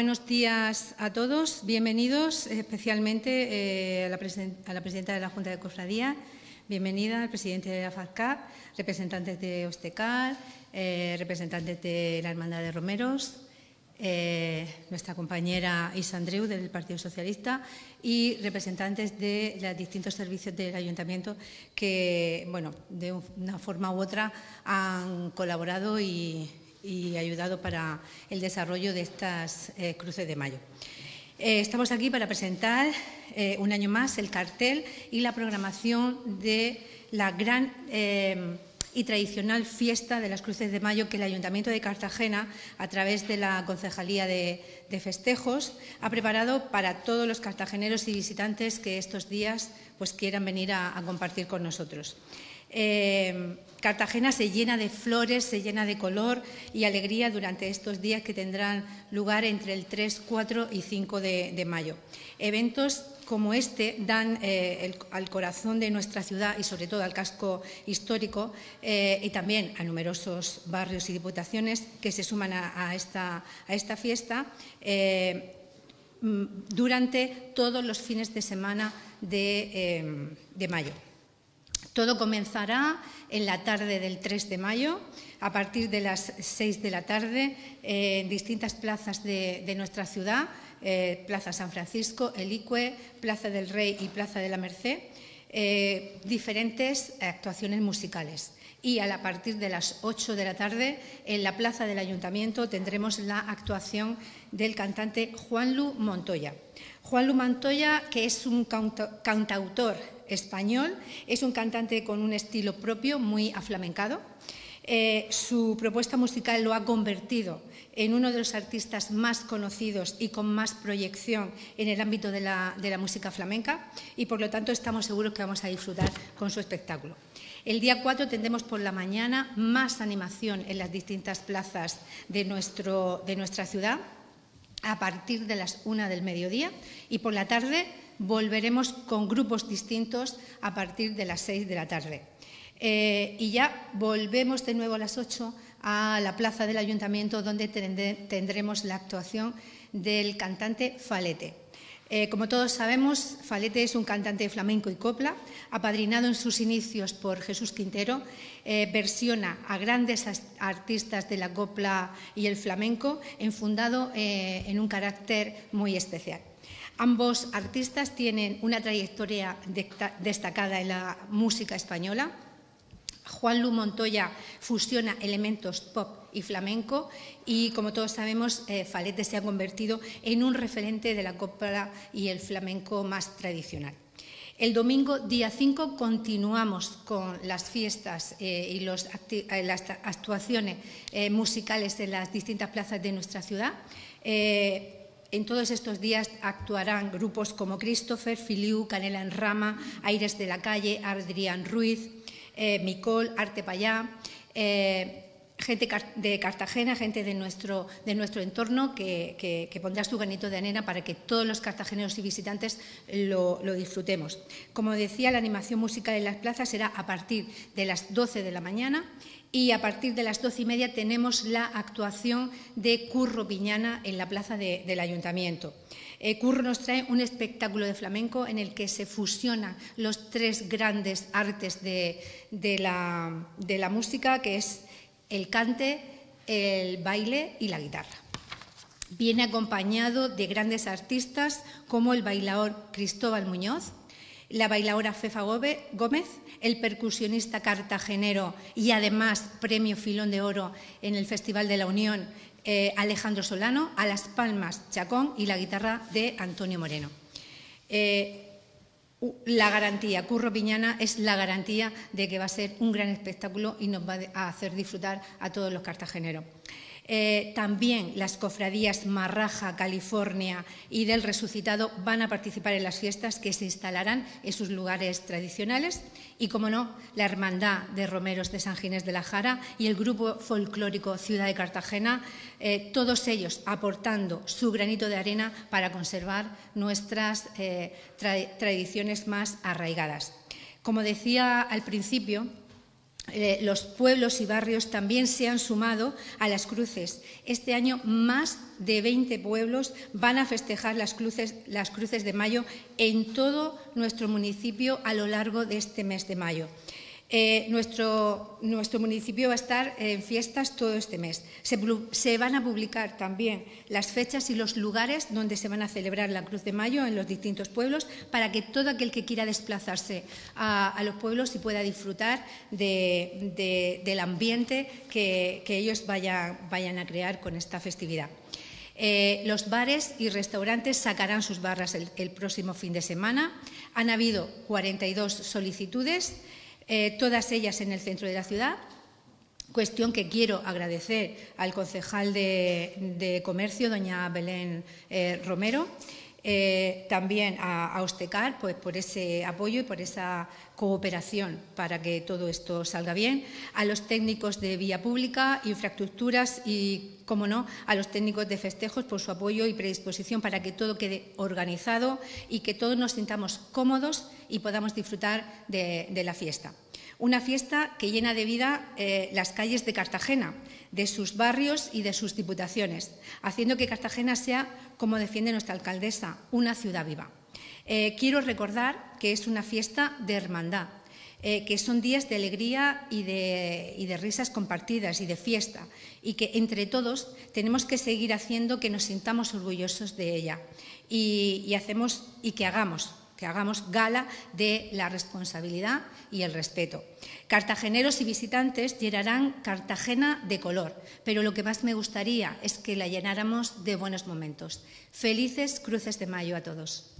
buenos días a todos. Bienvenidos especialmente eh, a, la presidenta de la Junta de Cofradía. Bienvenida al presidente de la FACAP, representantes de Ostecar, eh, representantes de la Hermandad de Romeros, eh, nuestra compañera Isa Andreu del Partido Socialista y representantes de los distintos servicios del Ayuntamiento que, bueno, de una forma u otra han colaborado y, ayudado para el desarrollo de estas eh, cruces de mayo. Eh, estamos aquí para presentar un año más el cartel y la programación de la gran y tradicional fiesta de las Cruces de Mayo que el Ayuntamiento de Cartagena, a través de la Concejalía de, Festejos, ha preparado para todos los cartageneros y visitantes que estos días pues, quieran venir a, compartir con nosotros. Eh, Cartagena se llena de flores, se llena de color y alegría durante estos días que tendrán lugar entre el 3, 4 y 5 de mayo. Eventos como este dan eh, al corazón de nuestra ciudad y sobre todo al casco histórico eh, y también a numerosos barrios y diputaciones que se suman a, esta, fiesta eh, mm, durante todos los fines de semana de, mayo. Todo comenzará en la tarde del 3 de mayo, a partir de las 6 de la tarde, en distintas plazas de nuestra ciudad. Eh, Plaza San Francisco, Elicue, Plaza del Rey y Plaza de la Merced, eh, diferentes actuaciones musicales. Y a partir de las 8 de la tarde, en la Plaza del Ayuntamiento, tendremos la actuación del cantante Juanlu Montoya. Juanlu Montoya, que es un cantautor español, es un cantante con un estilo propio muy aflamencado. Eh, su propuesta musical lo ha convertido en uno de los artistas más conocidos y con más proyección en el ámbito de la, música flamenca y por lo tanto estamos seguros que vamos a disfrutar con su espectáculo. El día 4 tendremos por la mañana más animación en las distintas plazas de, de nuestra ciudad a partir de las 1 del mediodía y por la tarde volveremos con grupos distintos a partir de las 6 de la tarde. Eh, y ya volvemos de nuevo a las 8 a la plaza del ayuntamiento donde tendremos la actuación del cantante Falete. Eh, como todos sabemos, Falete es un cantante de flamenco y copla, apadrinado en sus inicios por Jesús Quintero, eh, versiona a grandes artistas de la copla y el flamenco, enfundado en un carácter muy especial. Ambos artistas tienen una trayectoria destacada en la música española, Juan Lu Montoya fusiona elementos pop y flamenco y, como todos sabemos, eh, Falete se ha convertido en un referente de la copla y el flamenco más tradicional. El domingo, día 5, continuamos con las fiestas eh, y eh, las actuaciones musicales en las distintas plazas de nuestra ciudad. En todos estos días actuarán grupos como Christopher, Filiu, Canela en Rama, Aires de la Calle, Adrián Ruiz, eh, Micol, Arte Payá, eh, gente de Cartagena, gente de nuestro, de nuestro entorno que, pondrá su granito de arena para que todos los cartageneros y visitantes lo, disfrutemos. Como decía, la animación musical en las plazas será a partir de las 12 de la mañana y a partir de las doce y media tenemos la actuación de Curro Piñana en la plaza del Ayuntamiento. Eh, Curro nos trae un espectáculo de flamenco en el que se fusionan los tres grandes artes de, la, música, que es el cante, el baile y la guitarra. Viene acompañado de grandes artistas como el bailador Cristóbal Muñoz, la bailadora Fefa Gómez, el percusionista cartagenero y además premio Filón de Oro en el Festival de la Unión, eh, Alejandro Solano, a las palmas Chacón y la guitarra de Antonio Moreno. Eh, la garantía, Curro Piñana es la garantía de que va a ser un gran espectáculo y nos va a hacer disfrutar a todos los cartageneros. Eh, también las cofradías Marraja, California y del Resucitado van a participar en las fiestas que se instalarán en sus lugares tradicionales y, como no, la Hermandad de Romeros de San Ginés de la Jara y el Grupo Folclórico Ciudad de Cartagena, eh, todos ellos aportando su granito de arena para conservar nuestras eh, tradiciones más arraigadas. Como decía al principio, eh, los pueblos y barrios también se han sumado a las cruces. Este año más de 20 pueblos van a festejar las cruces, las cruces de mayo en todo nuestro municipio a lo largo de este mes de mayo. Eh, nuestro, municipio va a estar en fiestas todo este mes. Se, van a publicar también las fechas y los lugares donde se van a celebrar la Cruz de Mayo en los distintos pueblos para que todo aquel que quiera desplazarse a, los pueblos y pueda disfrutar del ambiente que, ellos vayan, a crear con esta festividad. Eh, los bares y restaurantes sacarán sus barras el, el próximo fin de semana. Han habido 42 solicitudes. Eh, todas ellas en el centro de la ciudad, cuestión que quiero agradecer al concejal de, Comercio, doña Belén eh, Romero, eh, también a, a, Ostecar pues, por ese apoyo y por esa cooperación para que todo esto salga bien, a los técnicos de vía pública, infraestructuras y, como no, a los técnicos de festejos por su apoyo y predisposición para que todo quede organizado y que todos nos sintamos cómodos y podamos disfrutar de, la fiesta. Una fiesta que llena de vida eh, las calles de Cartagena, de sus barrios y de sus diputaciones, haciendo que Cartagena sea, como defiende nuestra alcaldesa, una ciudad viva. Eh, quiero recordar que es una fiesta de hermandad, eh, que son días de alegría y de, risas compartidas y de fiesta, y que entre todos tenemos que seguir haciendo que nos sintamos orgullosos de ella y hacemos, y que hagamos que hagamos gala de la responsabilidad y el respeto. Cartageneros y visitantes llenarán Cartagena de color, pero lo que más me gustaría es que la llenáramos de buenos momentos. Felices cruces de mayo a todos.